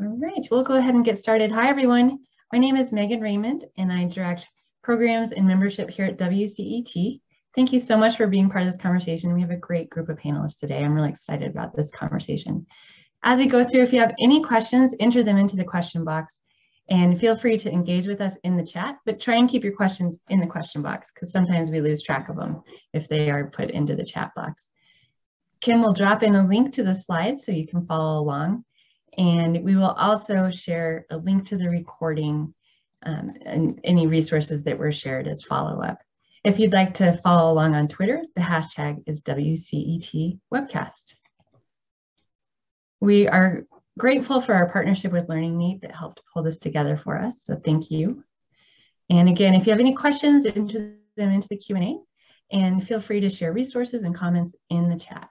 All right, we'll go ahead and get started. Hi, everyone. My name is Megan Raymond, and I direct programs and membership here at WCET. Thank you so much for being part of this conversation. We have a great group of panelists today. I'm really excited about this conversation. As we go through, if you have any questions, enter them into the question box and feel free to engage with us in the chat, but try and keep your questions in the question box because sometimes we lose track of them if they are put into the chat box. Kim will drop in a link to the slides so you can follow along. And we will also share a link to the recording um, and any resources that were shared as follow-up. If you'd like to follow along on Twitter, the hashtag is WCET Webcast. We are grateful for our partnership with LearningMate that helped pull this together for us, so thank you. And again, if you have any questions, enter them into the Q&A and feel free to share resources and comments in the chat.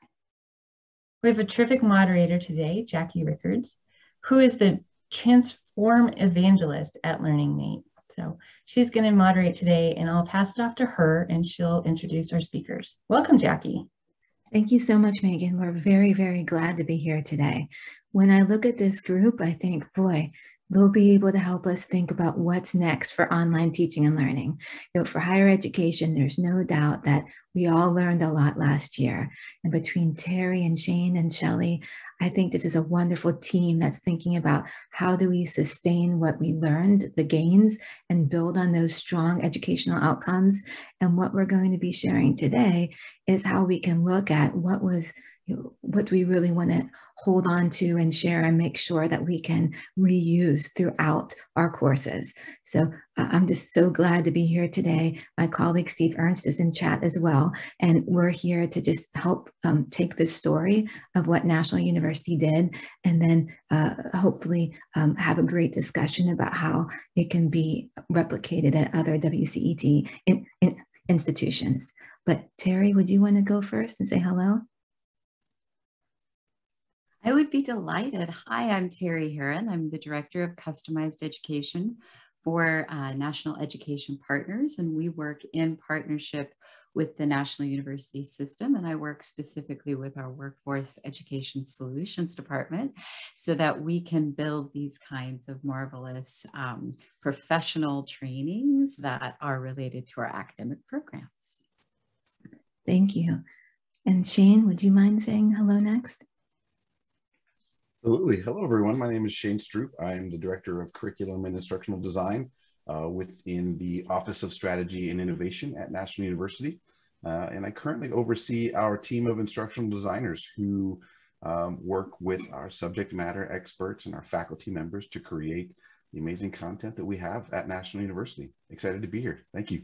We have a terrific moderator today, Jackie Rickards, who is the Transform Evangelist at Learning Mate. So she's going to moderate today and I'll pass it off to her and she'll introduce our speakers. Welcome, Jackie. Thank you so much, Megan. We're very, very glad to be here today. When I look at this group, I think, boy, they'll be able to help us think about what's next for online teaching and learning. You know, for higher education, there's no doubt that we all learned a lot last year. And between Terry and Shane and Shelley, I think this is a wonderful team that's thinking about how do we sustain what we learned, the gains, and build on those strong educational outcomes. And what we're going to be sharing today is how we can look at what was what do we really want to hold on to and share and make sure that we can reuse throughout our courses. So I'm just so glad to be here today. My colleague Steve Ernst is in chat as well, and we're here to just help um, take the story of what National University did and then uh, hopefully um, have a great discussion about how it can be replicated at other WCET in, in institutions. But Terry, would you want to go first and say hello? I would be delighted. Hi, I'm Terry Heron. I'm the Director of Customized Education for uh, National Education Partners, and we work in partnership with the National University System, and I work specifically with our Workforce Education Solutions Department so that we can build these kinds of marvelous um, professional trainings that are related to our academic programs. Thank you. And Shane, would you mind saying hello next? Absolutely. Hello, everyone. My name is Shane Stroop. I am the Director of Curriculum and Instructional Design uh, within the Office of Strategy and Innovation at National University. Uh, and I currently oversee our team of instructional designers who um, work with our subject matter experts and our faculty members to create the amazing content that we have at National University. Excited to be here. Thank you.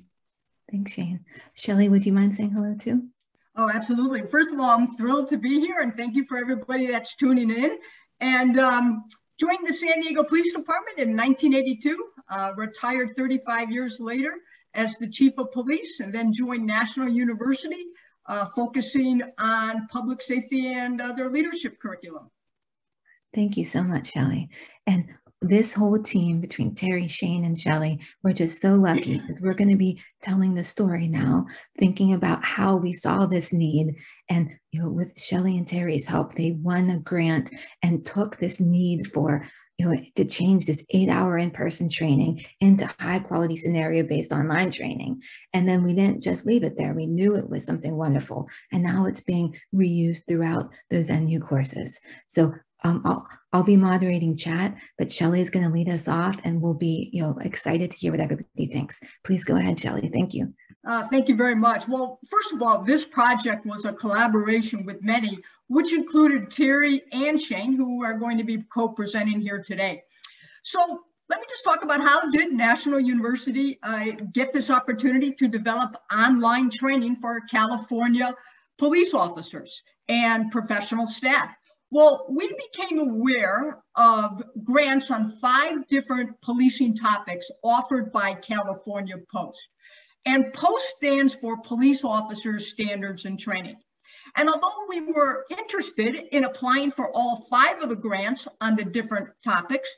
Thanks, Shane. Shelley, would you mind saying hello too? Oh, absolutely. First of all, I'm thrilled to be here and thank you for everybody that's tuning in and um, joined the San Diego Police Department in 1982, uh, retired 35 years later as the chief of police, and then joined National University, uh, focusing on public safety and other leadership curriculum. Thank you so much, Shelley. And this whole team between Terry, Shane, and Shelley, we're just so lucky because we're going to be telling the story now, thinking about how we saw this need. And you know, with Shelley and Terry's help, they won a grant and took this need for you know, to change this eight hour in-person training into high quality scenario based online training. And then we didn't just leave it there. We knew it was something wonderful. And now it's being reused throughout those NU courses. So um, I'll, I'll be moderating chat, but Shelley is going to lead us off and we'll be, you know, excited to hear what everybody thinks. Please go ahead, Shelley. Thank you. Uh, thank you very much. Well, first of all, this project was a collaboration with many, which included Terry and Shane, who are going to be co-presenting here today. So let me just talk about how did National University uh, get this opportunity to develop online training for California police officers and professional staff. Well, we became aware of grants on five different policing topics offered by California POST. And POST stands for Police Officers Standards and Training. And although we were interested in applying for all five of the grants on the different topics,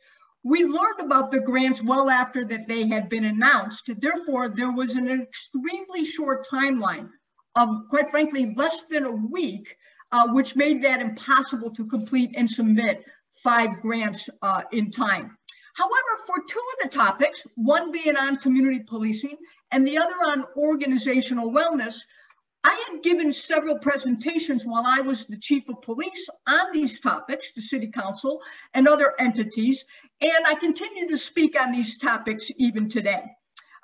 we learned about the grants well after that they had been announced. Therefore, there was an extremely short timeline of, quite frankly, less than a week uh, which made that impossible to complete and submit five grants uh, in time. However, for two of the topics, one being on community policing and the other on organizational wellness, I had given several presentations while I was the chief of police on these topics to city council and other entities, and I continue to speak on these topics even today.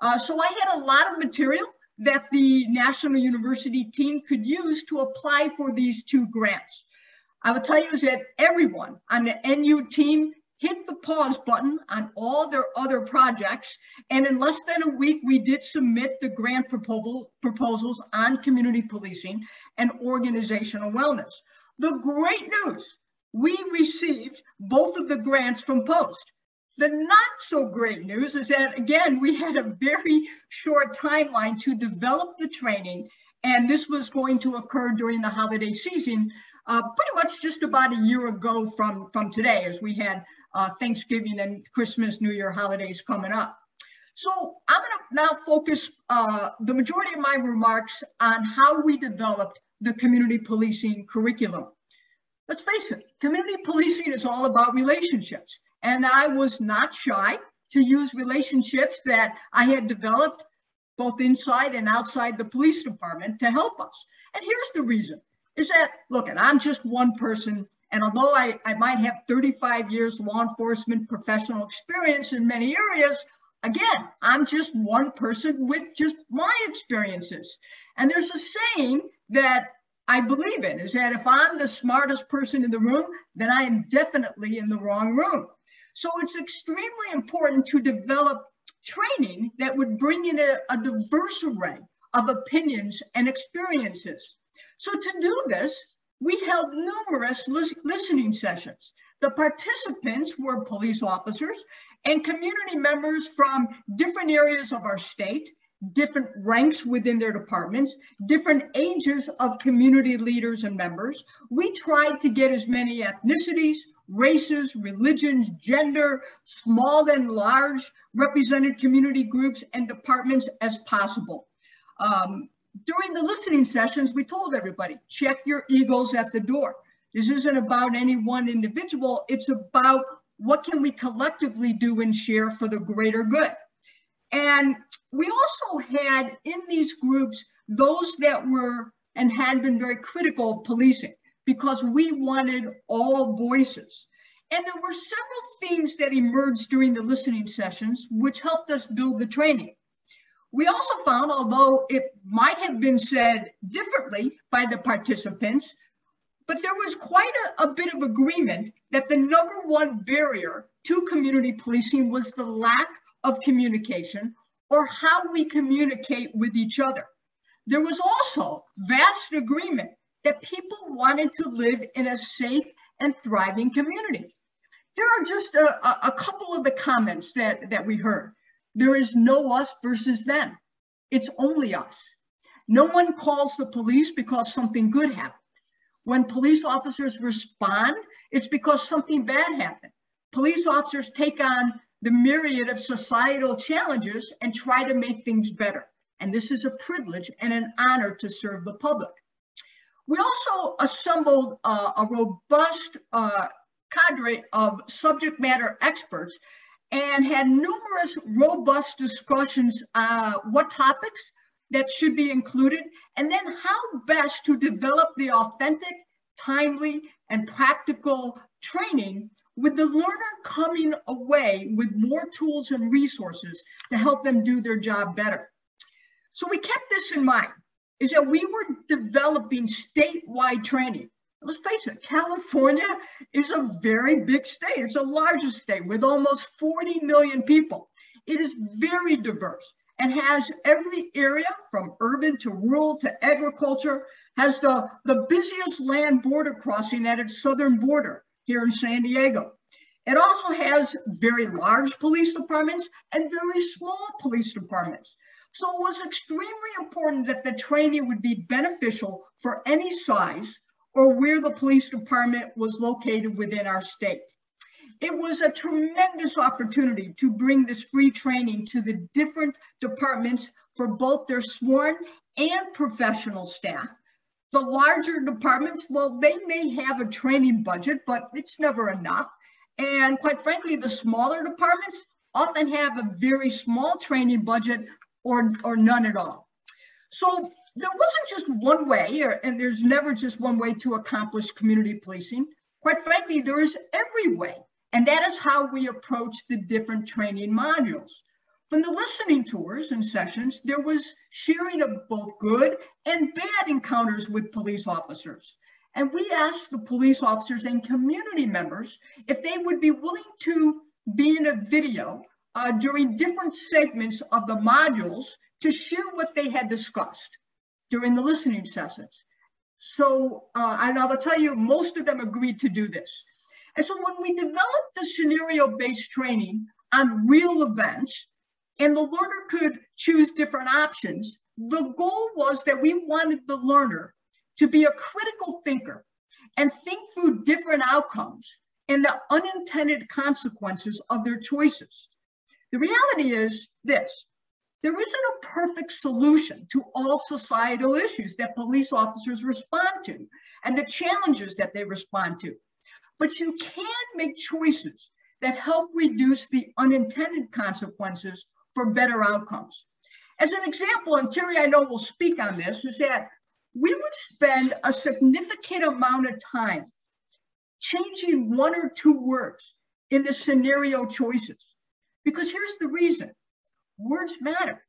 Uh, so I had a lot of material that the National University team could use to apply for these two grants. I will tell you is that everyone on the NU team hit the pause button on all their other projects. And in less than a week, we did submit the grant proposal, proposals on community policing and organizational wellness. The great news, we received both of the grants from POST. The not so great news is that, again, we had a very short timeline to develop the training, and this was going to occur during the holiday season, uh, pretty much just about a year ago from, from today, as we had uh, Thanksgiving and Christmas, New Year holidays coming up. So I'm going to now focus uh, the majority of my remarks on how we developed the community policing curriculum. Let's face it, community policing is all about relationships. And I was not shy to use relationships that I had developed both inside and outside the police department to help us. And here's the reason, is that, look, and I'm just one person and although I, I might have 35 years law enforcement professional experience in many areas, again, I'm just one person with just my experiences. And there's a saying that I believe in is that if I'm the smartest person in the room, then I am definitely in the wrong room. So it's extremely important to develop training that would bring in a, a diverse array of opinions and experiences. So to do this, we held numerous listening sessions. The participants were police officers and community members from different areas of our state, different ranks within their departments, different ages of community leaders and members. We tried to get as many ethnicities, races, religions, gender, small and large represented community groups and departments as possible. Um, during the listening sessions, we told everybody, check your egos at the door. This isn't about any one individual. It's about what can we collectively do and share for the greater good. And we also had in these groups those that were and had been very critical of policing because we wanted all voices. And there were several themes that emerged during the listening sessions, which helped us build the training. We also found, although it might have been said differently by the participants, but there was quite a, a, bit of agreement that the number one barrier to community policing was the lack of communication or how we communicate with each other. There was also vast agreement that people wanted to live in a safe and thriving community. Here are just a, a couple of the comments that, that we heard. There is no us versus them. It's only us. No one calls the police because something good happened. When police officers respond, it's because something bad happened. Police officers take on the myriad of societal challenges and try to make things better. And this is a privilege and an honor to serve the public. We also assembled uh, a robust uh, cadre of subject matter experts and had numerous robust discussions uh, what topics that should be included, and then how best to develop the authentic, timely, and practical training with the learner coming away with more tools and resources to help them do their job better. So we kept this in mind, is that we were developing statewide training let's face it, California is a very big state. It's the largest state with almost 40 million people. It is very diverse and has every area from urban to rural to agriculture, has the, the busiest land border crossing at its southern border here in San Diego. It also has very large police departments and very small police departments. So it was extremely important that the training would be beneficial for any size or where the police department was located within our state. It was a tremendous opportunity to bring this free training to the different departments for both their sworn and professional staff. The larger departments, well, they may have a training budget, but it's never enough. And quite frankly, the smaller departments often have a very small training budget or, or none at all. So there wasn't just one way, or, and there's never just one way to accomplish community policing. Quite frankly, there is every way. And that is how we approach the different training modules. From the listening tours and sessions, there was sharing of both good and bad encounters with police officers. And we asked the police officers and community members if they would be willing to be in a video uh, during different segments of the modules to share what they had discussed during the listening sessions. So, uh, and I will tell you, most of them agreed to do this. And so when we developed the scenario-based training on real events, and the learner could choose different options, the goal was that we wanted the learner to be a critical thinker and think through different outcomes and the unintended consequences of their choices. The reality is this, there isn't a perfect solution to all societal issues that police officers respond to and the challenges that they respond to. But you can make choices that help reduce the unintended consequences for better outcomes. As an example, and Terry I know will speak on this, is that we would spend a significant amount of time changing one or two words in the scenario choices. Because here's the reason words matter.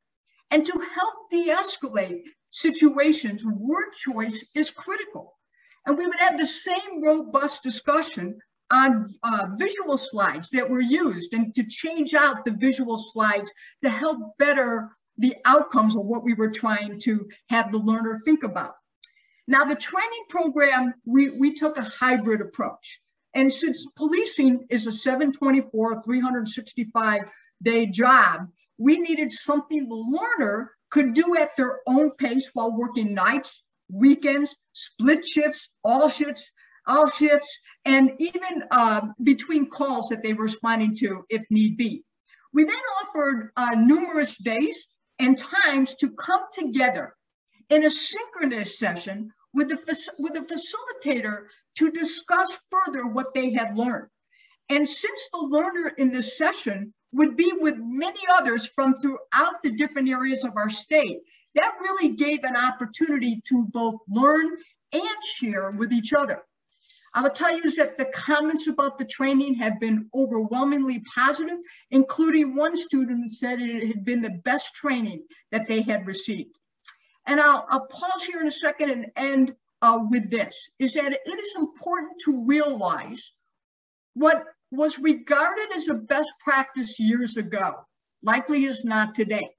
And to help de-escalate situations, word choice is critical. And we would have the same robust discussion on uh, visual slides that were used and to change out the visual slides to help better the outcomes of what we were trying to have the learner think about. Now the training program, we, we took a hybrid approach. And since policing is a 724, 365 day job, we needed something the learner could do at their own pace while working nights, weekends, split shifts, all shifts, all shifts, and even uh, between calls that they were responding to if need be. We then offered uh, numerous days and times to come together in a synchronous session with the, with a facilitator to discuss further what they had learned. And since the learner in this session would be with many others from throughout the different areas of our state. That really gave an opportunity to both learn and share with each other. I will tell you that the comments about the training have been overwhelmingly positive, including one student said it had been the best training that they had received. And I'll, I'll pause here in a second and end uh, with this, is that it is important to realize what was regarded as a best practice years ago, likely is not today.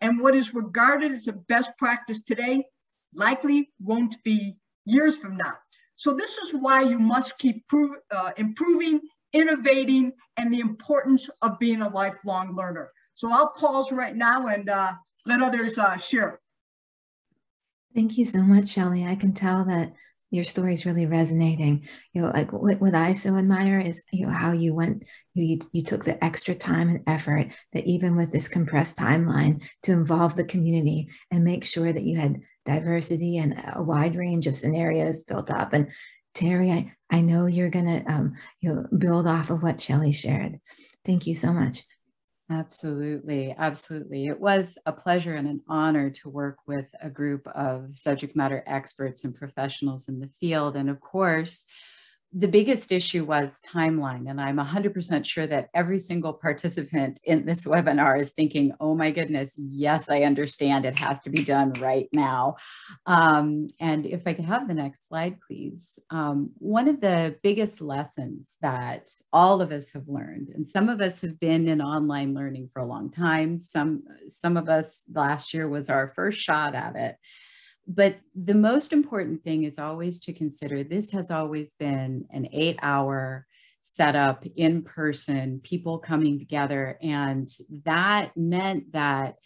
And what is regarded as a best practice today, likely won't be years from now. So this is why you must keep uh, improving, innovating, and the importance of being a lifelong learner. So I'll pause right now and uh, let others uh, share. Thank you so much, Shelly. I can tell that your story is really resonating. You know, like what, what I so admire is you know how you went, you, you took the extra time and effort that even with this compressed timeline to involve the community and make sure that you had diversity and a wide range of scenarios built up. And Terry, I, I know you're gonna um, you know build off of what Shelly shared. Thank you so much. Absolutely, absolutely. It was a pleasure and an honor to work with a group of subject matter experts and professionals in the field. And of course, the biggest issue was timeline. And I'm 100% sure that every single participant in this webinar is thinking, oh my goodness, yes, I understand it has to be done right now. Um, and if I could have the next slide, please. Um, one of the biggest lessons that all of us have learned, and some of us have been in online learning for a long time, some, some of us last year was our first shot at it, but the most important thing is always to consider this has always been an eight hour setup in person, people coming together. And that meant that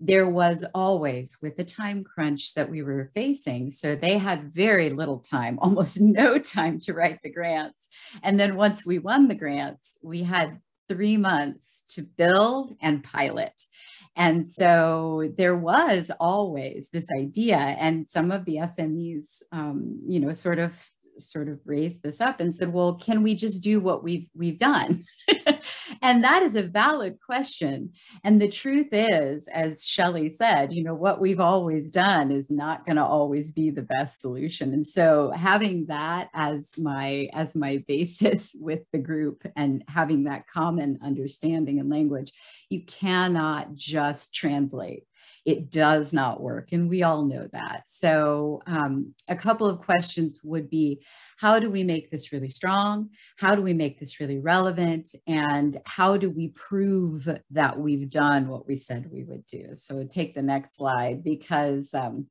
there was always with the time crunch that we were facing. So they had very little time, almost no time to write the grants. And then once we won the grants, we had three months to build and pilot. And so there was always this idea, and some of the SMEs, um, you know, sort of sort of raised this up and said, well, can we just do what we've we've done? and that is a valid question. And the truth is, as Shelley said, you know, what we've always done is not going to always be the best solution. And so having that as my as my basis with the group and having that common understanding and language, you cannot just translate it does not work. And we all know that. So um, a couple of questions would be, how do we make this really strong? How do we make this really relevant? And how do we prove that we've done what we said we would do? So take the next slide because um,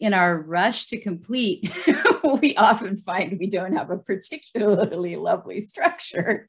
in our rush to complete, we often find we don't have a particularly lovely structure.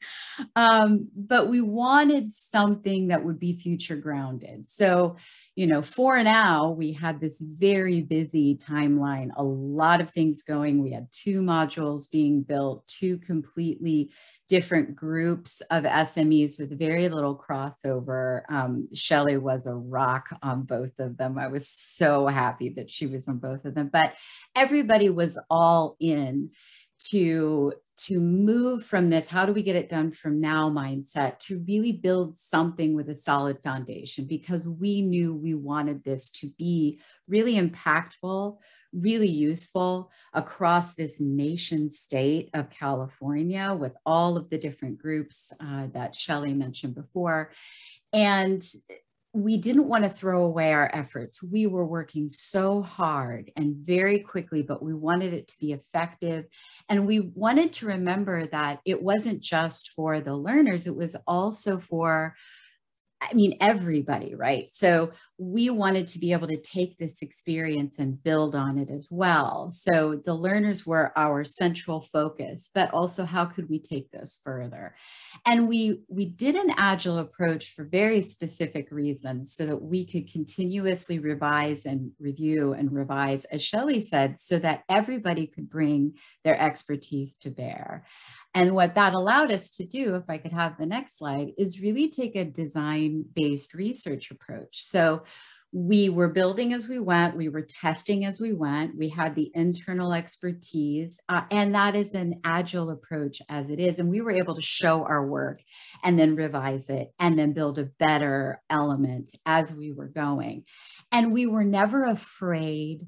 Um, but we wanted something that would be future grounded. So you know, for now, we had this very busy timeline, a lot of things going. We had two modules being built, two completely different groups of SMEs with very little crossover. Um, Shelley was a rock on both of them. I was so happy that she was on both of them, but everybody was all in to to move from this how do we get it done from now mindset to really build something with a solid foundation? Because we knew we wanted this to be really impactful really useful across this nation state of california with all of the different groups uh, that shelley mentioned before. And we didn't want to throw away our efforts. We were working so hard and very quickly, but we wanted it to be effective. And we wanted to remember that it wasn't just for the learners, it was also for I mean, everybody, right? So we wanted to be able to take this experience and build on it as well. So the learners were our central focus, but also how could we take this further? And we, we did an agile approach for very specific reasons so that we could continuously revise and review and revise, as Shelley said, so that everybody could bring their expertise to bear. And what that allowed us to do, if I could have the next slide, is really take a design-based research approach. So we were building as we went, we were testing as we went, we had the internal expertise, uh, and that is an agile approach as it is. And we were able to show our work and then revise it and then build a better element as we were going. And we were never afraid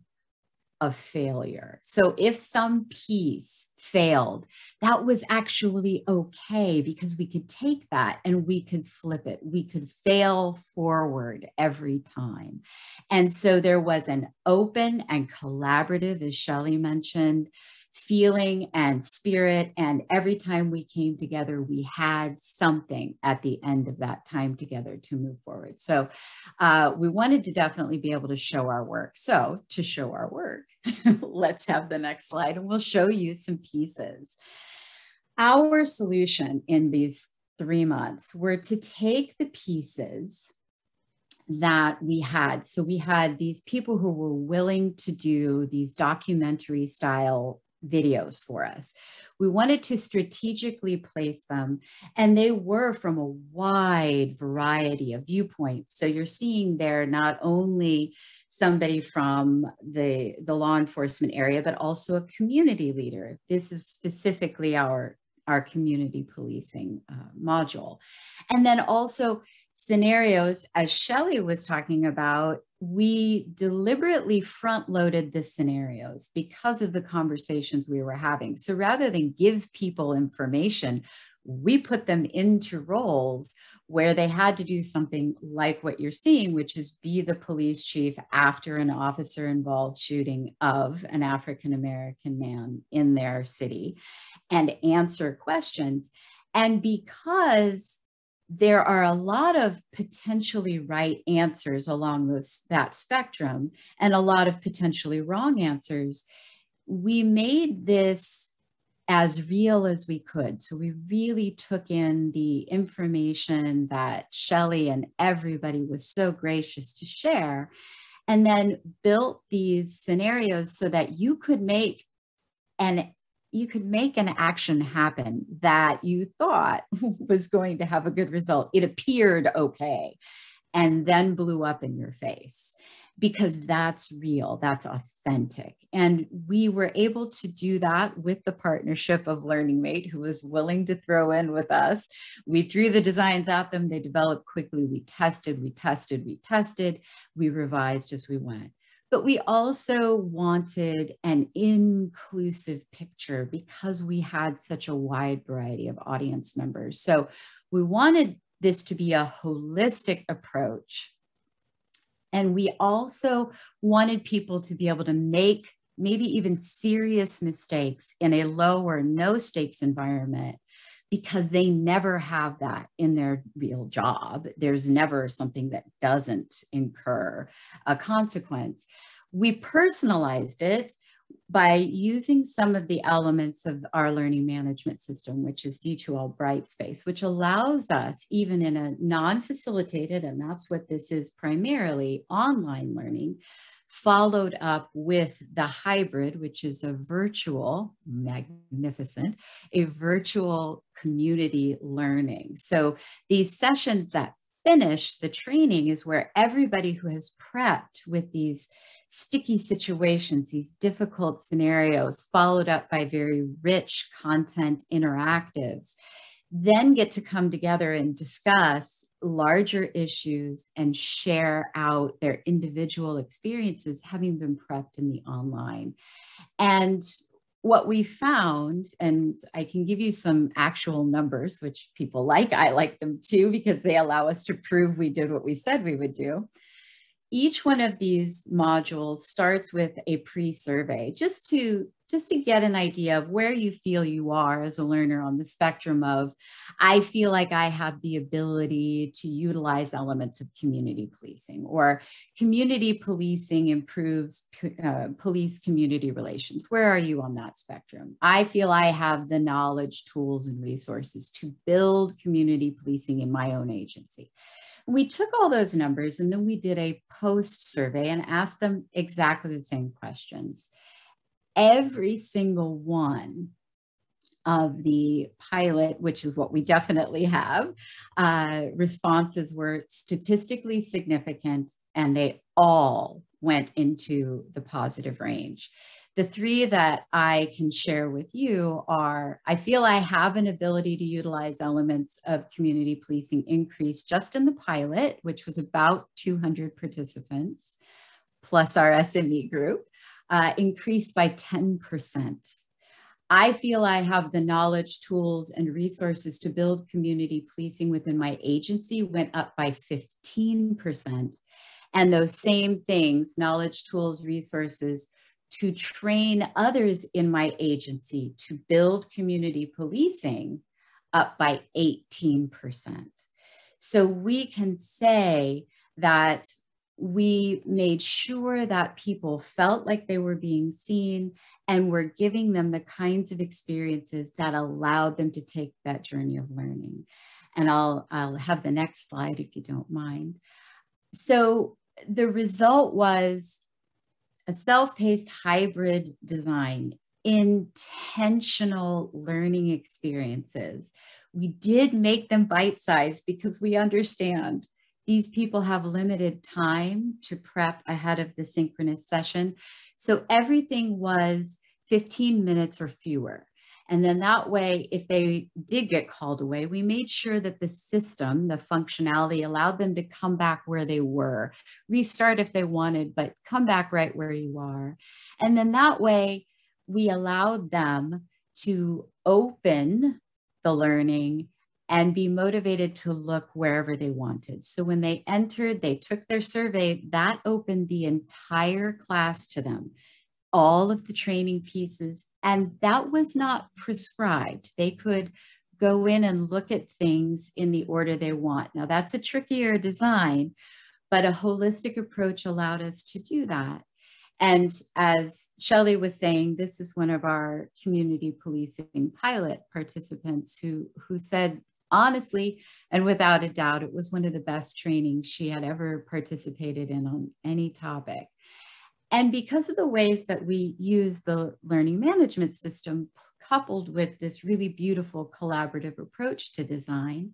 of failure. So if some piece failed, that was actually okay because we could take that and we could flip it. We could fail forward every time. And so there was an open and collaborative, as Shelley mentioned, feeling and spirit. And every time we came together, we had something at the end of that time together to move forward. So uh, we wanted to definitely be able to show our work. So to show our work, let's have the next slide and we'll show you some pieces. Our solution in these three months were to take the pieces that we had. So we had these people who were willing to do these documentary style videos for us. We wanted to strategically place them, and they were from a wide variety of viewpoints. So you're seeing there not only somebody from the, the law enforcement area, but also a community leader. This is specifically our, our community policing uh, module. And then also scenarios, as Shelley was talking about, we deliberately front loaded the scenarios because of the conversations we were having. So rather than give people information, we put them into roles where they had to do something like what you're seeing, which is be the police chief after an officer involved shooting of an African American man in their city and answer questions. And because there are a lot of potentially right answers along that spectrum and a lot of potentially wrong answers. We made this as real as we could. So we really took in the information that Shelley and everybody was so gracious to share and then built these scenarios so that you could make an you could make an action happen that you thought was going to have a good result. It appeared okay and then blew up in your face. because that's real, that's authentic. And we were able to do that with the partnership of Learning Mate, who was willing to throw in with us. We threw the designs at them, they developed quickly. We tested, we tested, we tested, we revised as we went. But we also wanted an inclusive picture because we had such a wide variety of audience members. So we wanted this to be a holistic approach and we also wanted people to be able to make maybe even serious mistakes in a low or no stakes environment because they never have that in their real job. There's never something that doesn't incur a consequence. We personalized it by using some of the elements of our learning management system, which is D2L Brightspace, which allows us, even in a non-facilitated, and that's what this is primarily, online learning, followed up with the hybrid, which is a virtual, magnificent, a virtual community learning. So these sessions that finish the training is where everybody who has prepped with these sticky situations, these difficult scenarios, followed up by very rich content interactives, then get to come together and discuss larger issues and share out their individual experiences having been prepped in the online. And what we found, and I can give you some actual numbers, which people like, I like them too, because they allow us to prove we did what we said we would do each one of these modules starts with a pre-survey just to just to get an idea of where you feel you are as a learner on the spectrum of i feel like i have the ability to utilize elements of community policing or community policing improves uh, police community relations. Where are you on that spectrum? I feel i have the knowledge tools and resources to build community policing in my own agency. We took all those numbers and then we did a post survey and asked them exactly the same questions. Every single one of the pilot, which is what we definitely have, uh, responses were statistically significant and they all went into the positive range. The three that I can share with you are I feel I have an ability to utilize elements of community policing increase just in the pilot, which was about 200 participants, plus our SME group, uh, increased by 10%. I feel I have the knowledge, tools, and resources to build community policing within my agency went up by 15%. And those same things, knowledge, tools, resources, to train others in my agency to build community policing up by 18%. So we can say that we made sure that people felt like they were being seen and we're giving them the kinds of experiences that allowed them to take that journey of learning. And I'll, I'll have the next slide if you don't mind. So the result was a self-paced hybrid design, intentional learning experiences. We did make them bite-sized because we understand these people have limited time to prep ahead of the synchronous session. So everything was 15 minutes or fewer. And then that way, if they did get called away, we made sure that the system, the functionality allowed them to come back where they were, restart if they wanted, but come back right where you are. And then that way, we allowed them to open the learning and be motivated to look wherever they wanted. So when they entered, they took their survey, that opened the entire class to them all of the training pieces, and that was not prescribed. They could go in and look at things in the order they want. Now, that's a trickier design, but a holistic approach allowed us to do that. And as Shelley was saying, this is one of our community policing pilot participants who, who said, honestly, and without a doubt, it was one of the best trainings she had ever participated in on any topic. And because of the ways that we use the learning management system coupled with this really beautiful collaborative approach to design,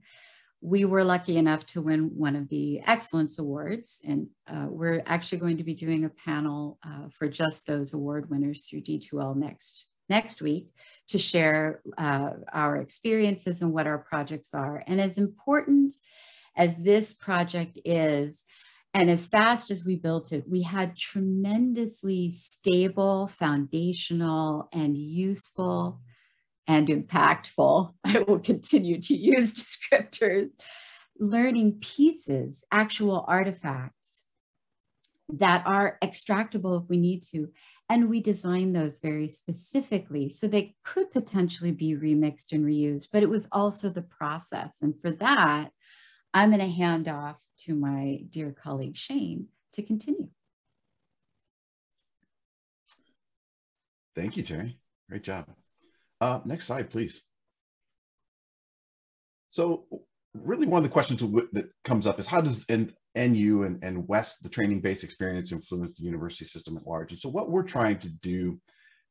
we were lucky enough to win one of the Excellence Awards, and uh, we're actually going to be doing a panel uh, for just those award winners through D2L next next week to share uh, our experiences and what our projects are. And as important as this project is, and as fast as we built it, we had tremendously stable, foundational, and useful and impactful, I will continue to use descriptors, learning pieces, actual artifacts that are extractable if we need to. And we design those very specifically so they could potentially be remixed and reused, but it was also the process. And for that, I'm going to hand off to my dear colleague Shane to continue. Thank you, Terry. Great job. Uh, next slide, please. So really one of the questions that comes up is how does NU and, and WES, the training-based experience influence the university system at large? And so what we're trying to do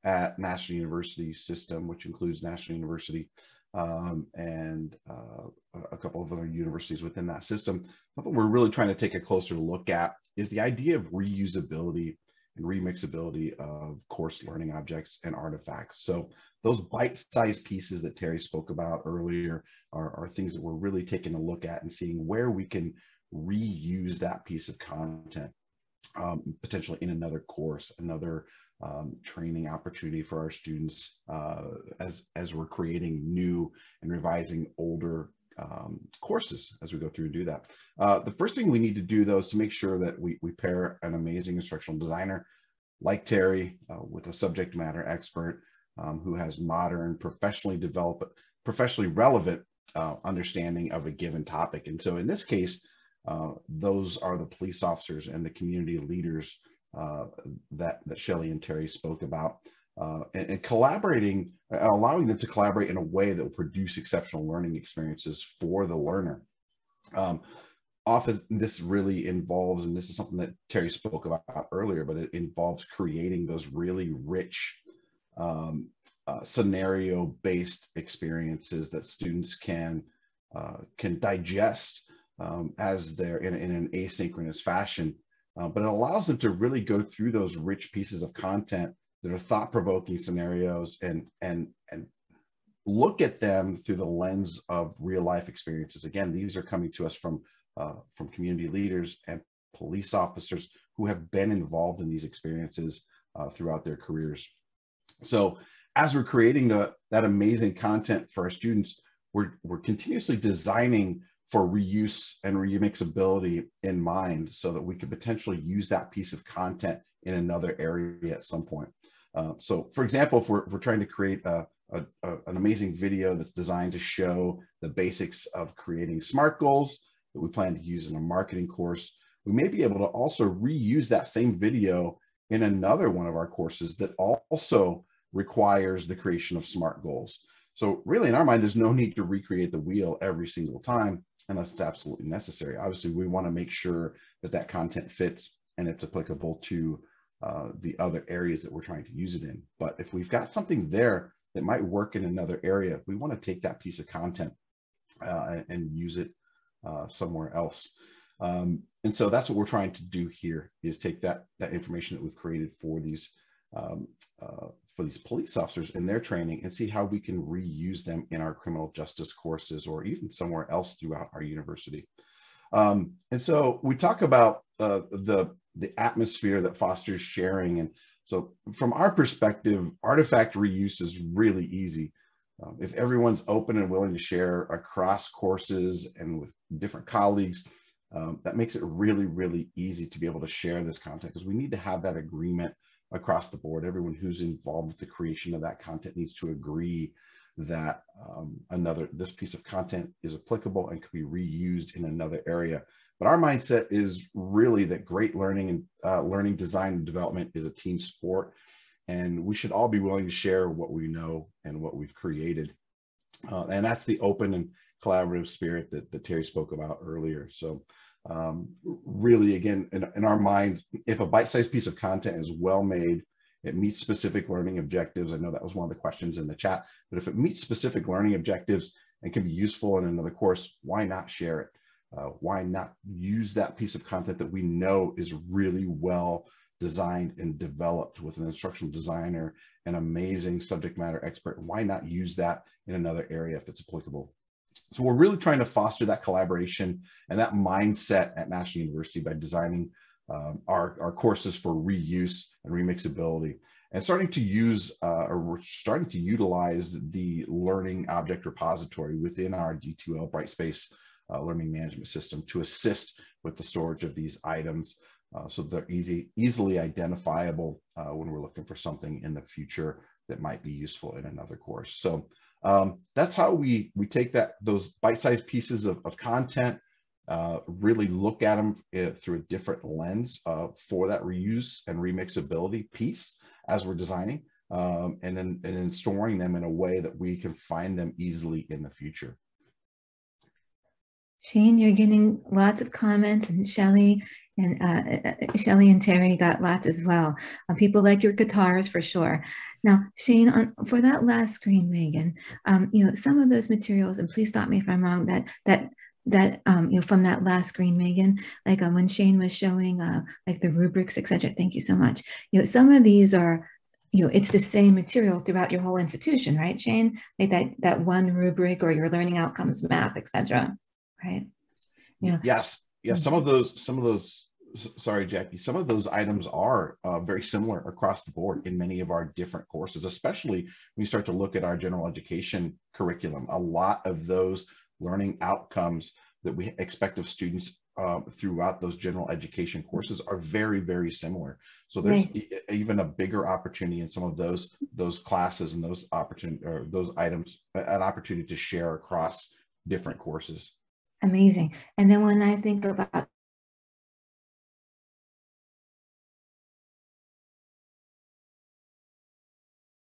at National University System, which includes National University um, and uh, a couple of other universities within that system, what we're really trying to take a closer look at is the idea of reusability and remixability of course learning objects and artifacts. So those bite-sized pieces that Terry spoke about earlier are, are things that we're really taking a look at and seeing where we can reuse that piece of content um, potentially in another course, another um, training opportunity for our students uh, as, as we're creating new and revising older um, courses as we go through and do that. Uh, the first thing we need to do though is to make sure that we, we pair an amazing instructional designer like Terry uh, with a subject matter expert um, who has modern, professionally developed, professionally relevant uh, understanding of a given topic. And so in this case, uh, those are the police officers and the community leaders uh, that, that Shelley and Terry spoke about. Uh, and, and, collaborating, allowing them to collaborate in a way that will produce exceptional learning experiences for the learner. Um, often this really involves, and this is something that Terry spoke about earlier, but it involves creating those really rich um, uh, scenario-based experiences that students can uh, can digest um, as they're in, in, an asynchronous fashion. Uh, but it allows them to really go through those rich pieces of content that are thought-provoking scenarios and and and look at them through the lens of real life experiences. Again, these are coming to us from uh, from community leaders and police officers who have been involved in these experiences uh, throughout their careers. So as we're creating the, that amazing content for our students, we're, we're continuously designing for reuse and remixability in mind so that we could potentially use that piece of content in another area at some point. Uh, so for example, if we're, if we're trying to create a, a, a, an amazing video that's designed to show the basics of creating SMART goals that we plan to use in a marketing course, we may be able to also reuse that same video in another one of our courses that also requires the creation of SMART goals. So really in our mind, there's no need to recreate the wheel every single time unless it's absolutely necessary. Obviously, we want to make sure that that content fits and it's applicable to uh, the other areas that we're trying to use it in. But if we've got something there that might work in another area, we want to take that piece of content uh, and, and, use it uh, somewhere else. Um, and so that's what we're trying to do here is take that, that information that we've created for these um, uh, for these police officers in their training and see how we can reuse them in our criminal justice courses or even somewhere else throughout our university. Um, and so we talk about uh, the, the atmosphere that fosters sharing. And so from our perspective, artifact reuse is really easy. Um, if everyone's open and willing to share across courses and with different colleagues, um, that makes it really, really easy to be able to share this content because we need to have that agreement across the board. Everyone who's involved with the creation of that content needs to agree that um, another this piece of content is applicable and can be reused in another area. But our mindset is really that great learning and uh, learning design and development is a team sport, and we should all be willing to share what we know and what we've created. Uh, and that's the open and collaborative spirit that, that Terry spoke about earlier. So um, really, again, in, in our mind, if a bite-sized piece of content is well made, it meets specific learning objectives. I know that was one of the questions in the chat, but if it meets specific learning objectives and can be useful in another course, why not share it? Uh, why not use that piece of content that we know is really well designed and developed with an instructional designer, an amazing subject matter expert? Why not use that in another area if it's applicable? So we're really trying to foster that collaboration and that mindset at National University by designing um, our, our courses for reuse and remixability and starting to use uh, or we're starting to utilize the learning object repository within our D2L Brightspace uh, learning management system to assist with the storage of these items uh, so they're easy, easily identifiable uh, when we're looking for something in the future that might be useful in another course. So um, that's how we, we take that those bite-sized pieces of, of content, uh, really look at them uh, through a different lens uh, for that reuse and remixability piece as we're designing, um, and then and then storing them in a way that we can find them easily in the future. Shane, you're getting lots of comments, and Shelly and uh, uh Shelly and Terry got lots as well. Uh, people like your guitars for sure. Now, Shane, on, for that last screen, Megan, um, you know some of those materials, and please stop me if I'm wrong. That that that um, you know from that last screen megan like um, when shane was showing uh, like the rubrics etc thank you so much you know some of these are you know it's the same material throughout your whole institution right shane like that that one rubric or your learning outcomes map etc right yeah yes yes some of those some of those sorry jackie some of those items are uh, very similar across the board in many of our different courses especially when you start to look at our general education curriculum a lot of those learning outcomes that we expect of students um, throughout those general education courses are very, very similar. So there's right. e even a bigger opportunity in some of those those classes and those opportunity or those items, an opportunity to share across different courses. Amazing. And then when I think about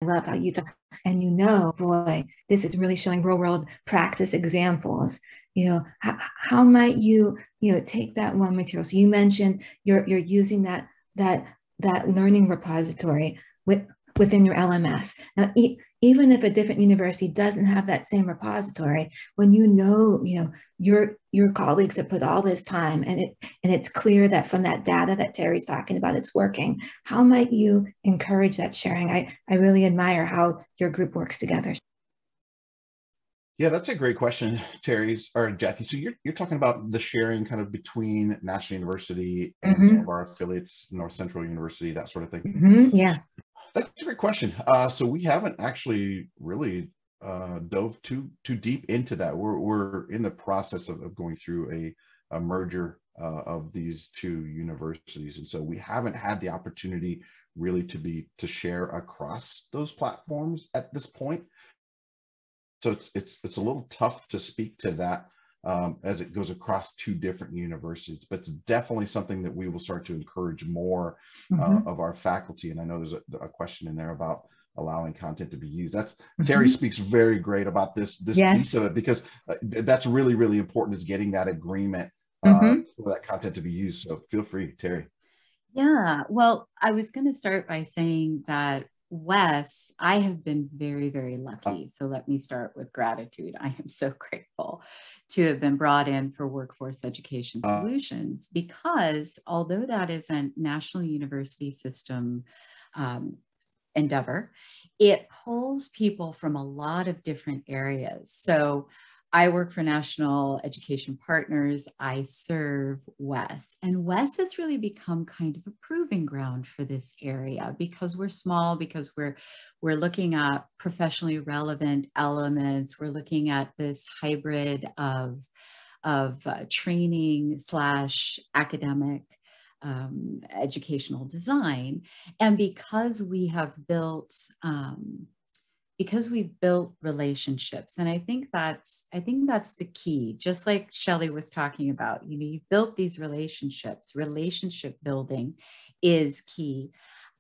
I love how you talk and you know boy this is really showing real world practice examples you know how, how might you you know take that one material so you mentioned you're you're using that that that learning repository with within your lms now e even if a different university doesn't have that same repository when you know you know your your colleagues have put all this time and it and it's clear that from that data that terry's talking about it's working how might you encourage that sharing i i really admire how your group works together yeah, that's a great question, Terry or Jackie. So you're you're talking about the sharing kind of between National University and mm-hmm. some of our affiliates, Northcentral University, that sort of thing. Mm-hmm. Yeah. That's a great question. Uh, so we haven't actually really uh, dove too too deep into that. We're we're in the process of, of going through a, a merger uh, of these two universities, and so we haven't had the opportunity really to be to share across those platforms at this point. So it's it's it's a little tough to speak to that um, as it goes across two different universities. But it's definitely something that we will start to encourage more uh, mm-hmm. of our faculty. And I know there's a, a, question in there about allowing content to be used. That's mm-hmm. Terry speaks very great about this this yes. piece of it because uh, that's really really important is getting that agreement uh, mm-hmm. for that content to be used. So feel free, Terry. Yeah, well, I was going to start by saying that Wes, I have been very, very lucky. So let me start with gratitude. I am so grateful to have been brought in for Workforce Education uh. Solutions because although that is a national university system um, endeavor, it pulls people from a lot of different areas. So I work for National Education Partners. I serve WES. And WES has really become kind of a proving ground for this area because we're small, because we're, we're looking at professionally relevant elements. We're looking at this hybrid of, of uh, training slash academic um, educational design. And because we have built um, because we've built relationships and i think that's i think that's the key just like shelly was talking about you know you've built these relationships relationship building is key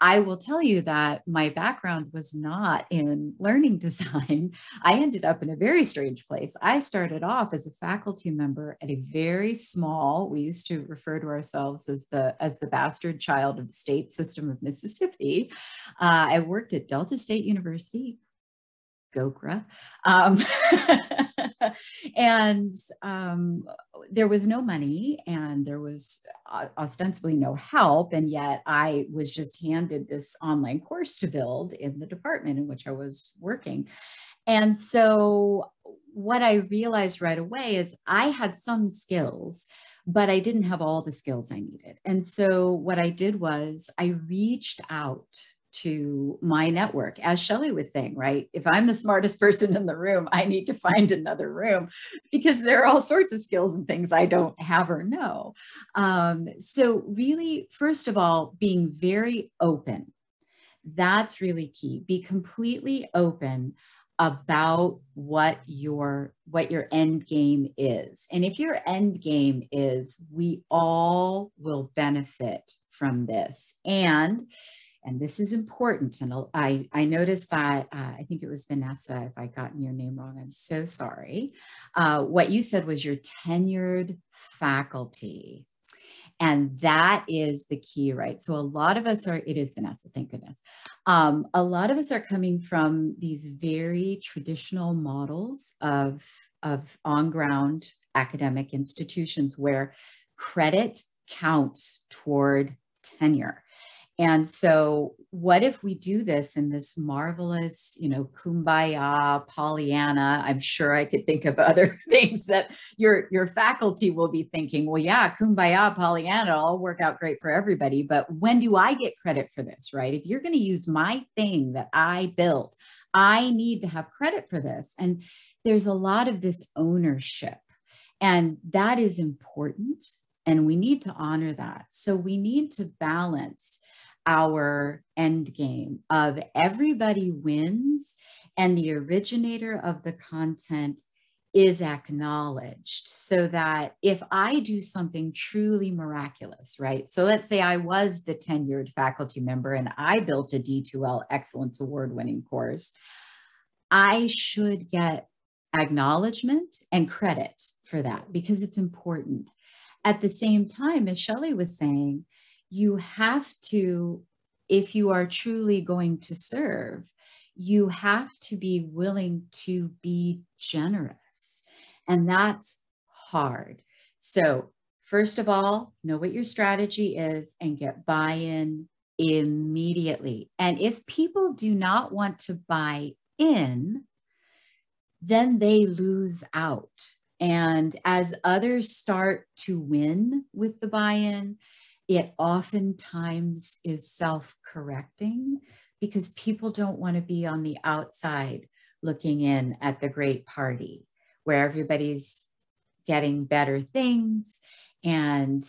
I will tell you that my background was not in learning design. I ended up in a very strange place. I started off as a faculty member at a very small, we used to refer to ourselves as the as the bastard child of the state system of Mississippi. Uh, I worked at Delta State University, Go Okra. Um, and um, there was no money and there was uh, ostensibly no help. And yet I was just handed this online course to build in the department in which I was working. And so what I realized right away is I had some skills, but I didn't have all the skills I needed. And so what I did was I reached out to my network. As Shelly was saying, right? If I'm the smartest person in the room, I need to find another room because there are all sorts of skills and things I don't have or know. Um, so, really, first of all, being very open. That's really key. Be completely open about what your what your end game is and if your end game is we all will benefit from this and and this is important. And I, I noticed that, uh, I think it was Vanessa, if I gotten your name wrong, I'm so sorry. Uh, what you said was your tenured faculty. And that is the key, right? So a lot of us are, it is Vanessa, thank goodness. Um, a lot of us are coming from these very traditional models of, of on-ground academic institutions where credit counts toward tenure. And so, what if we do this in this marvelous, you know, kumbaya, Pollyanna? I'm sure I could think of other things that your your faculty will be thinking. Well, yeah, kumbaya, Pollyanna, all work out great for everybody. But when do I get credit for this, right? If you're going to use my thing that I built, I need to have credit for this. And there's a lot of this ownership, and that is important. And we need to honor that. So we need to balance our end game of everybody wins and the originator of the content is acknowledged so that if I do something truly miraculous, right? So let's say I was the tenured faculty member and I built a D2L Excellence Award winning course, I should get acknowledgement and credit for that because it's important. At the same time, as Shelley was saying, you have to, if you are truly going to serve, you have to be willing to be generous. And that's hard. So, first of all, know what your strategy is and get buy in immediately. And if people do not want to buy in, then they lose out. And as others start to win with the buy in, it oftentimes is self correcting because people don't want to be on the outside looking in at the great party where everybody's getting better things and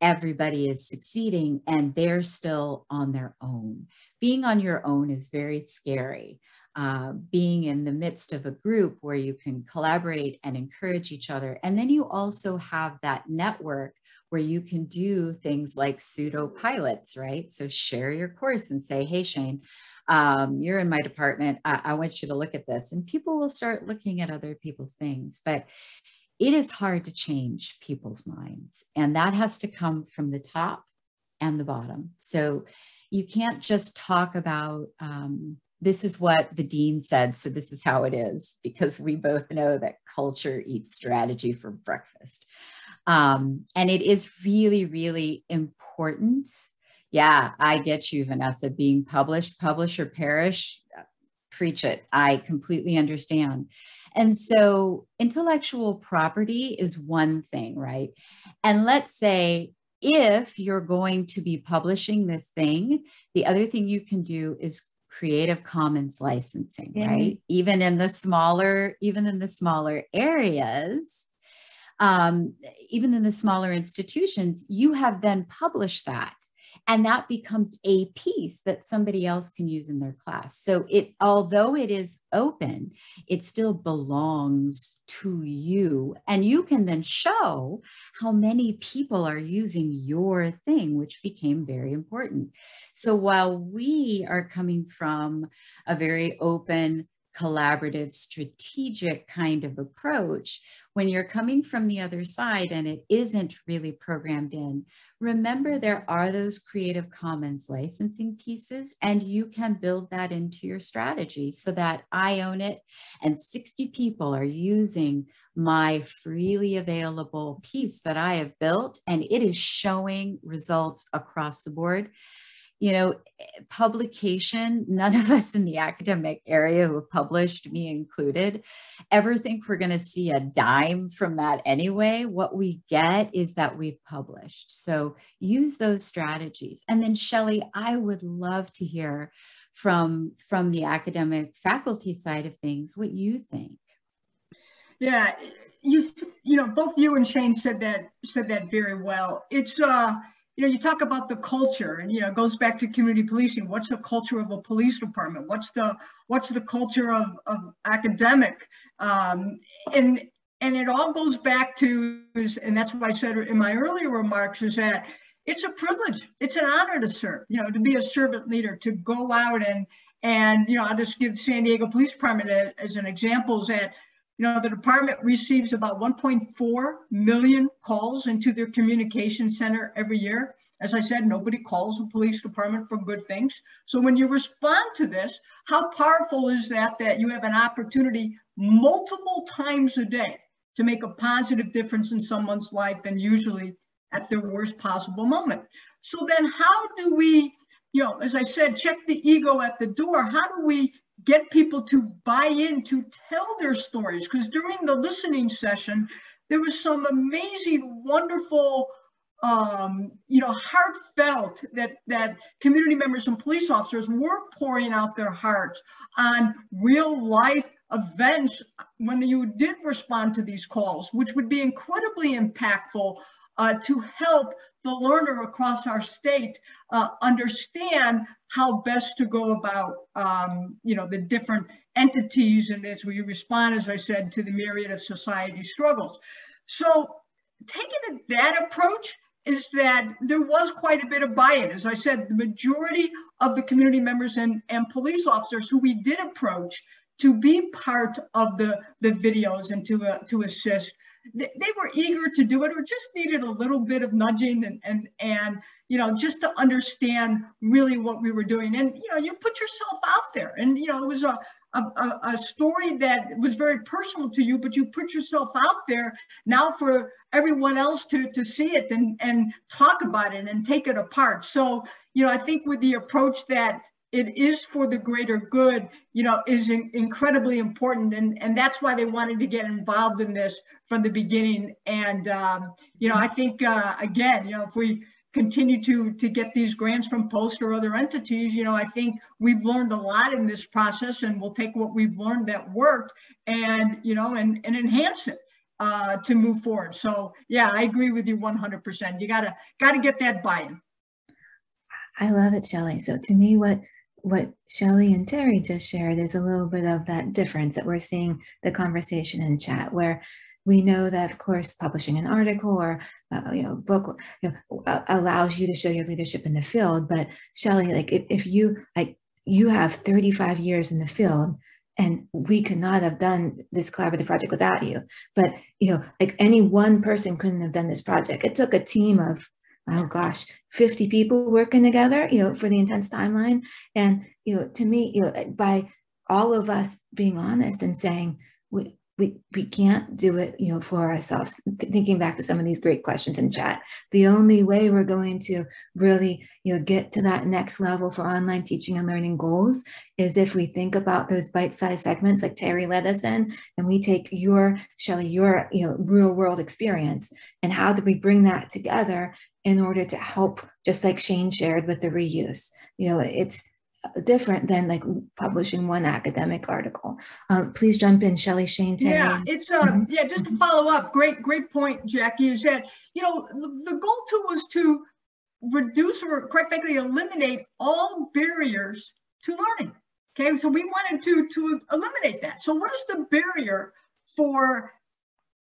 everybody is succeeding and they're still on their own. Being on your own is very scary. Uh, being in the midst of a group where you can collaborate and encourage each other. And then you also have that network where you can do things like pseudo pilots, right? So share your course and say, hey, Shane, um, you're in my department. I, I want you to look at this. And people will start looking at other people's things. But it is hard to change people's minds. And that has to come from the top and the bottom. So you can't just talk about, um, this is what the dean said, so this is how it is, because we both know that culture eats strategy for breakfast. Um, and it is really, really important. Yeah, I get you, Vanessa, being published, publish or perish, preach it. I completely understand. And so intellectual property is one thing, right? And let's say if you're going to be publishing this thing, the other thing you can do is creative commons licensing yeah. right even in the smaller even in the smaller areas um, even in the smaller institutions, you have then published that. And that becomes a piece that somebody else can use in their class. So it, although it is open, it still belongs to you. And you can then show how many people are using your thing, which became very important. So while we are coming from a very open, collaborative, strategic kind of approach, when you're coming from the other side and it isn't really programmed in, remember there are those Creative Commons licensing pieces, and you can build that into your strategy so that I own it and 60 people are using my freely available piece that I have built, and it is showing results across the board you know, publication, none of us in the academic area who have published, me included, ever think we're going to see a dime from that anyway. What we get is that we've published. So use those strategies. And then Shelly, I would love to hear from, from the academic faculty side of things, what you think. Yeah, you, you know, both you and Shane said that, said that very well. It's, uh, you know, you talk about the culture and, you know, it goes back to community policing. What's the culture of a police department? What's the, what's the culture of, of academic? Um, and, and it all goes back to, and that's what I said in my earlier remarks, is that it's a privilege. It's an honor to serve, you know, to be a servant leader, to go out and, and, you know, I'll just give San Diego Police Department as an example is that, you know, the department receives about 1.4 million calls into their communication center every year. As I said, nobody calls the police department for good things. So when you respond to this, how powerful is that that you have an opportunity multiple times a day to make a positive difference in someone's life and usually at their worst possible moment. So then how do we, you know, as I said, check the ego at the door. How do we get people to buy in to tell their stories? Because during the listening session, there was some amazing, wonderful, um, you know, heartfelt that that community members and police officers were pouring out their hearts on real life events when you did respond to these calls, which would be incredibly impactful uh, to help the learner across our state uh, understand how best to go about, um, you know, the different entities and as we respond, as I said, to the myriad of society struggles. So taking that approach is that there was quite a bit of buy-in. As I said, the majority of the community members and, and police officers who we did approach to be part of the, the videos and to, uh, to assist they, were eager to do it or just needed a little bit of nudging and, and, and, you know, just to understand really what we were doing. And, you know, you put yourself out there and, you know, it was a, a, a, story that was very personal to you, but you put yourself out there now for everyone else to, to see it and, and talk about it and take it apart. So, you know, I think with the approach that it is for the greater good, you know, is in, incredibly important. And, and that's why they wanted to get involved in this from the beginning. And, um, you know, I think, uh, again, you know, if we continue to, to get these grants from POST or other entities, you know, I think we've learned a lot in this process and we'll take what we've learned that worked and, you know, and, and enhance it. Uh, to move forward. So yeah, I agree with you 100%. You gotta gotta get that buy-in. I love it, Shelly. So to me, what what Shelly and Terry just shared is a little bit of that difference that we're seeing the conversation in chat where we know that of course publishing an article or uh, you know book you know, allows you to show your leadership in the field. But Shelly like if, if you like you have 35 years in the field and we could not have done this collaborative project without you. But you know like any one person couldn't have done this project. It took a team of oh gosh 50 people working together you know for the intense timeline. And you know to me you know by all of us being honest and saying we we, we can't do it you know for ourselves. Thinking back to some of these great questions in chat the only way we're going to really you know get to that next level for online teaching and learning goals is if we think about those bite-sized segments like terry led us in and we take your shelly your you know real world experience and how do we bring that together in order to help just like shane shared with the reuse. You know it's different than like publishing one academic article. Um, please jump in, Shelly Shane. Terry. Yeah, it's uh, mm-hmm. yeah. Just to follow up, great, great point, Jackie. Is that you know the, the goal too was to reduce or quite frankly eliminate all barriers to learning. Okay, so we wanted to to eliminate that. So what is the barrier for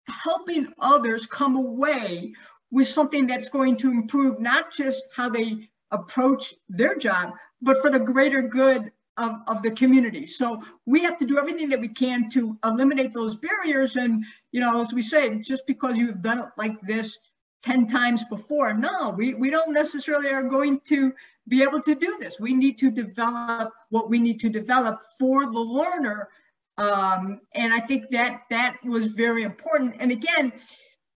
helping others come away with something that's going to improve not just how they approach their job, but for the greater good of, of the community. So we have to do everything that we can to eliminate those barriers. And, you know, as we say, just because you've done it like this 10 times before, no, we, we don't necessarily are going to be able to do this. We need to develop what we need to develop for the learner. Um, and I think that that was very important. And again,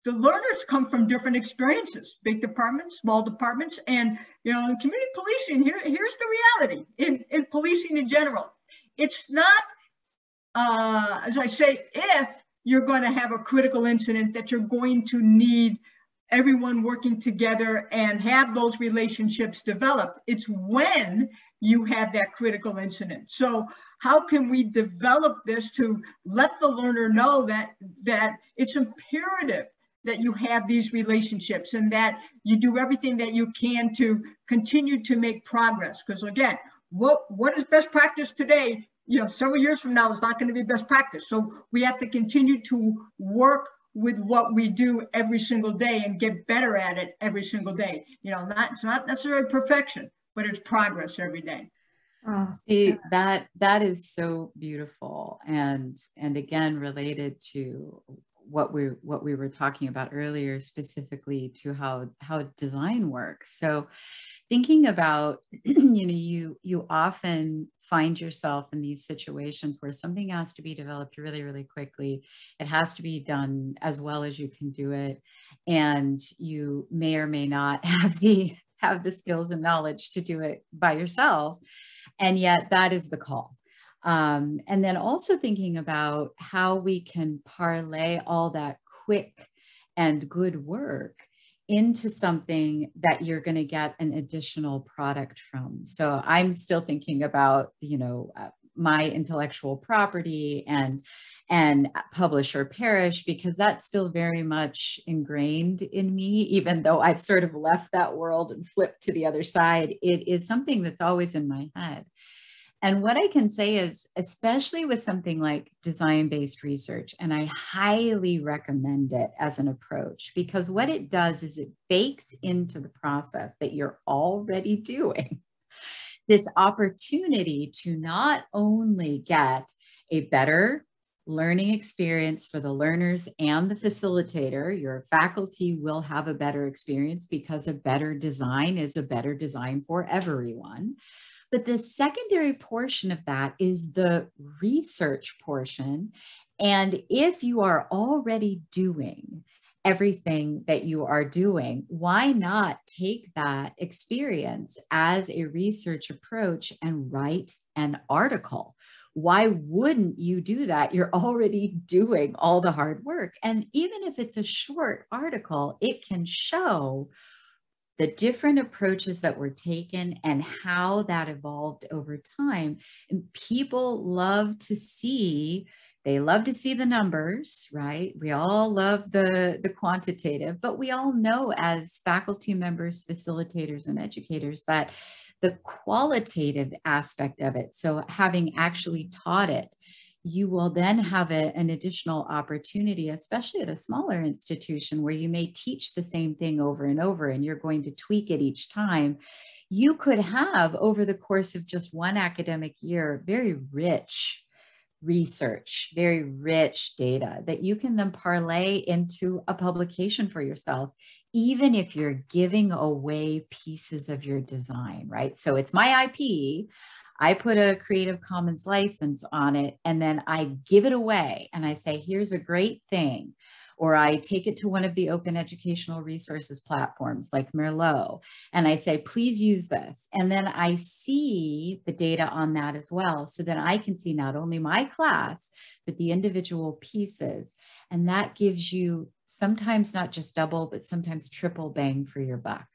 the learners come from different experiences, big departments, small departments, and you know, community policing, here, here's the reality in, in policing in general. It's not, uh, as I say, if you're going to have a critical incident that you're going to need everyone working together and have those relationships develop. It's when you have that critical incident. So how can we develop this to let the learner know that, that it's imperative that you have these relationships and that you do everything that you can to continue to make progress. Because again, what, what is best practice today, you know, several years from now is not going to be best practice. So we have to continue to work with what we do every single day and get better at it every single day. You know, not it's not necessarily perfection, but it's progress every day. Oh, See, that that is so beautiful and and again related to what we what we were talking about earlier specifically to how how design works. So thinking about you know you you often find yourself in these situations where something has to be developed really really quickly. It has to be done as well as you can do it. And you may or may not have the have the skills and knowledge to do it by yourself. And yet that is the call um, and then also thinking about how we can parlay all that quick and good work into something that you're going to get an additional product from. So I'm still thinking about, you know, uh, my intellectual property and and publish or perish because that's still very much ingrained in me even though I've sort of left that world and flipped to the other side it is something that's always in my head and what I can say is, especially with something like design based research, and I highly recommend it as an approach because what it does is it bakes into the process that you're already doing this opportunity to not only get a better learning experience for the learners and the facilitator. Your faculty will have a better experience because a better design is a better design for everyone. But the secondary portion of that is the research portion. And if you are already doing everything that you are doing, why not take that experience as a research approach and write an article? Why wouldn't you do that? You're already doing all the hard work. And even if it's a short article, it can show the different approaches that were taken and how that evolved over time. And people love to see they love to see the numbers right we all love the the quantitative but we all know as faculty members facilitators and educators that the qualitative aspect of it so having actually taught it you will then have a, an additional opportunity, especially at a smaller institution where you may teach the same thing over and over and you're going to tweak it each time. You could have over the course of just one academic year, very rich research, very rich data that you can then parlay into a publication for yourself, even if you're giving away pieces of your design, right? So it's my IP. I put a Creative Commons license on it and then I give it away and I say, here's a great thing. Or I take it to one of the open educational resources platforms like Merlot and I say, please use this. And then I see the data on that as well. So that I can see not only my class, but the individual pieces. And that gives you sometimes not just double, but sometimes triple bang for your buck.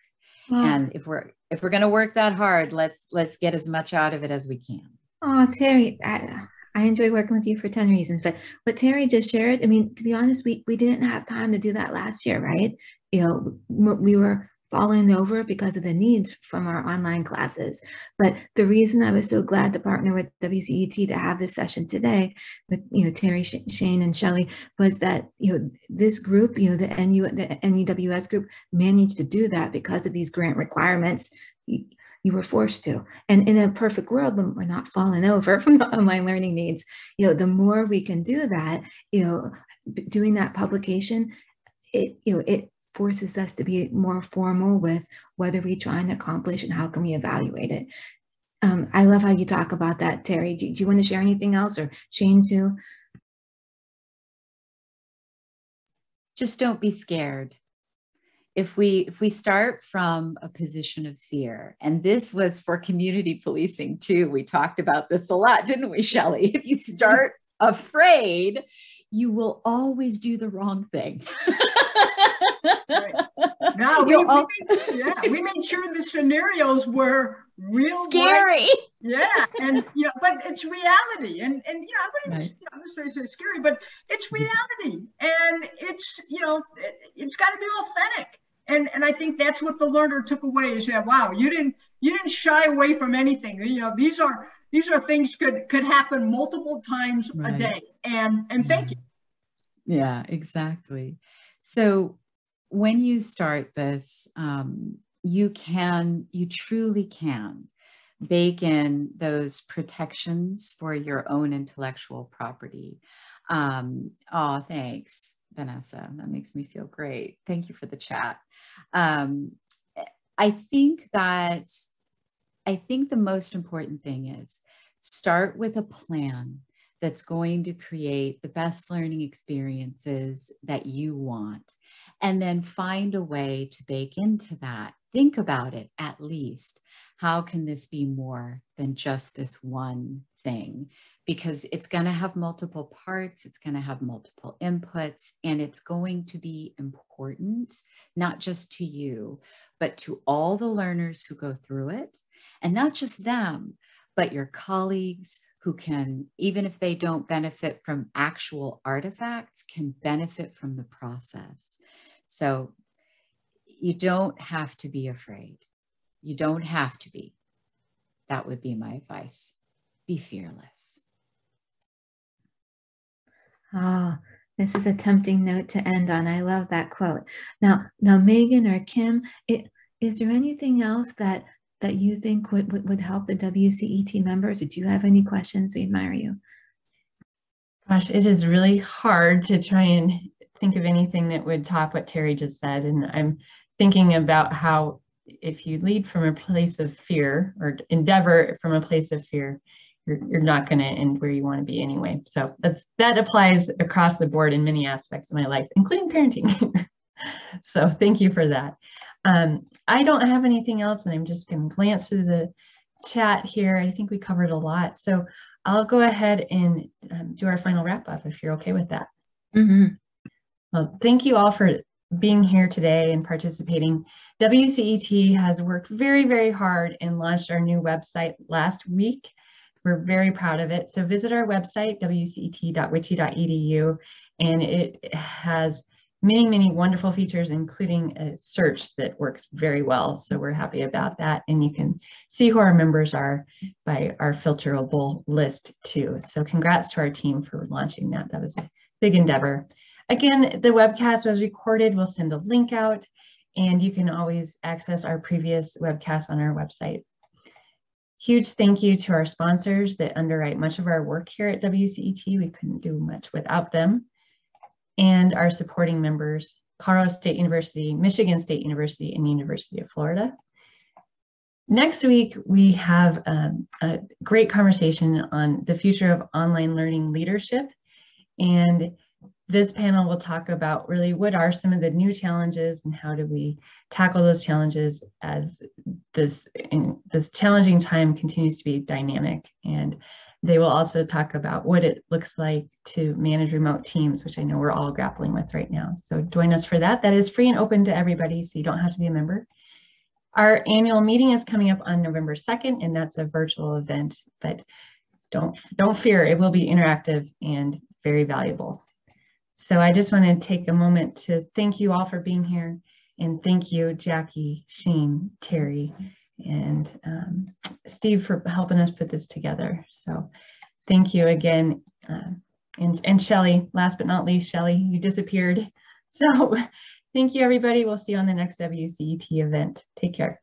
And if we're if we're going to work that hard, let's let's get as much out of it as we can. Oh, Terry, I, I enjoy working with you for 10 reasons. But what Terry just shared, I mean, to be honest, we, we didn't have time to do that last year, right? You know, we were falling over because of the needs from our online classes. But the reason I was so glad to partner with WCET to have this session today with, you know, Terry, Shane, and Shelly was that, you know, this group, you know, the NU, the NU WES group managed to do that because of these grant requirements. You, you were forced to. And in a perfect world, we're not falling over from the online learning needs, you know, the more we can do that, you know, doing that publication, it, you know, it forces us to be more formal with what are we trying to accomplish and how can we evaluate it. Um, I love how you talk about that, Terry. Do, do you want to share anything else or Shane too? Just don't be scared if we if we start from a position of fear and this was for community policing too we talked about this a lot didn't we Shelly if you start afraid you will always do the wrong thing right. no we, all... made, yeah we made sure the scenarios were real scary. Life. yeah and you know but it's reality. And and you know i'm going right. you know, is scary but it's reality. And it's you know it, it's got to be authentic. And and I think that's what the learner took away is that wow you didn't you didn't shy away from anything. You know these are these are things could could happen multiple times right. a day. And and thank you. Yeah exactly. So when you start this um, you can you truly can bake in those protections for your own intellectual property um, oh thanks Vanessa. That makes me feel great. Thank you for the chat. Um, I think that I think the most important thing is start with a plan that's going to create the best learning experiences that you want. And then find a way to bake into that. Think about it at least. How can this be more than just this one thing? because it's going to have multiple parts, it's going to have multiple inputs, and it's going to be important, not just to you, but to all the learners who go through it. And not just them, but your colleagues who can, even if they don't benefit from actual artifacts, can benefit from the process. So you don't have to be afraid. You don't have to be. That would be my advice. Be fearless. Oh, this is a tempting note to end on. I love that quote. Now, now, Megan or Kim, it, is there anything else that that you think would, would, would help the WCET members? Or do you have any questions? We admire you. Gosh, it is really hard to try and think of anything that would top what Terry just said. And I'm thinking about how if you lead from a place of fear or endeavor from a place of fear, you're, you're not going to end where you want to be anyway. So that's that applies across the board in many aspects of my life, including parenting. so thank you for that. Um, I don't have anything else, and I'm just going to glance through the chat here. I think we covered a lot. So I'll go ahead and um, do our final wrap up if you're okay with that. Mm -hmm. Well, thank you all for being here today and participating. WCET has worked very, very hard and launched our new website last week. We're very proud of it. So visit our website, wcet.wiche.edu, and it has many, many wonderful features, including a search that works very well. So we're happy about that. And you can see who our members are by our filterable list too. So congrats to our team for launching that. That was a big endeavor. Again, the webcast was recorded. We'll send a link out and you can always access our previous webcast on our website. Huge thank you to our sponsors that underwrite much of our work here at WCET. We couldn't do much without them. And our supporting members, Colorado State University, Michigan State University, and University of Florida. Next week, we have um, a great conversation on the future of online learning leadership. And this panel will talk about really what are some of the new challenges and how do we tackle those challenges as this this challenging time continues to be dynamic and they will also talk about what it looks like to manage remote teams which i know we're all grappling with right now. So join us for that. That is free and open to everybody so you don't have to be a member. Our annual meeting is coming up on november 2nd and that's a virtual event but don't don't fear it will be interactive and very valuable. So I just want to take a moment to thank you all for being here and thank you, Jackie, Shane, Terry, and um, Steve for helping us put this together. So thank you again. Uh, and, and Shelly, last but not least, Shelly, you disappeared. So thank you, everybody. We'll see you on the next WCET event. Take care.